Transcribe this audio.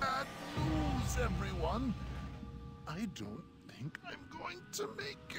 Bad news, everyone. I don't think I'm going to make.